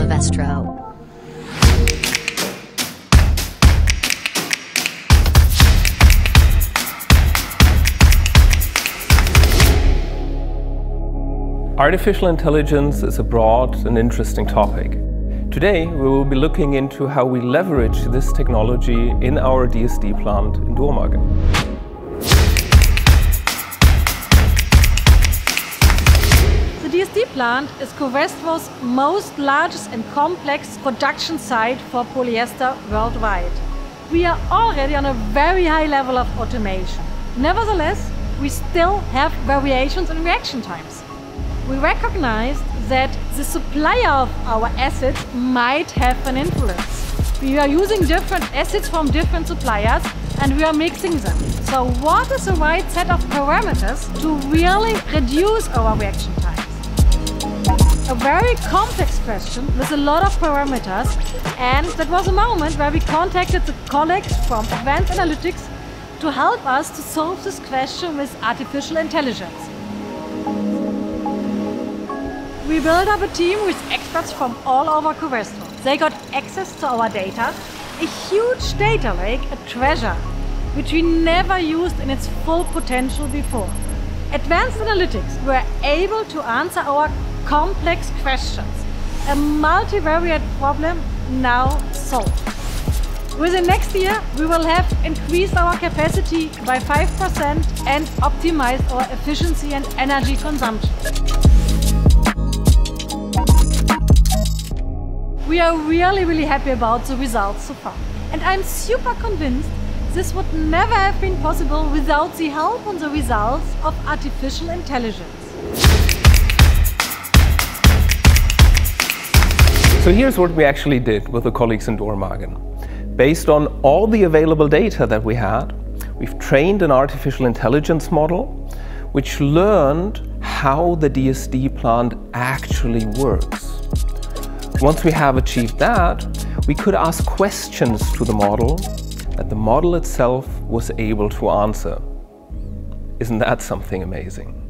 Covestro. Artificial intelligence is a broad and interesting topic. Today we will be looking into how we leverage this technology in our DSD plant in Dormagen. The plant is Covestro's most largest and complex production site for polyester worldwide. We are already on a very high level of automation. Nevertheless, we still have variations in reaction times we recognized that the supplier of our acids might have an influence. We are using different acids from different suppliers and we are mixing them. So what is the right set of parameters to really reduce our reaction? A very complex question with a lot of parameters and that was a moment where we contacted the colleagues from Advanced Analytics to help us to solve this question with artificial intelligence. We built up a team with experts from all over Covestro. They got access to our data, a huge data lake, a treasure, which we never used in its full potential before. Advanced Analytics were able to answer our complex questions. A multivariate problem now solved. Within next year, we will have increased our capacity by 5% and optimized our efficiency and energy consumption. We are really, really happy about the results so far. And I'm super convinced this would never have been possible without the help and the results of artificial intelligence. So here's what we actually did with the colleagues in Dormagen. Based on all the available data that we had, we've trained an artificial intelligence model which learned how the DSD plant actually works. Once we have achieved that, we could ask questions to the model that the model itself was able to answer. Isn't that something amazing?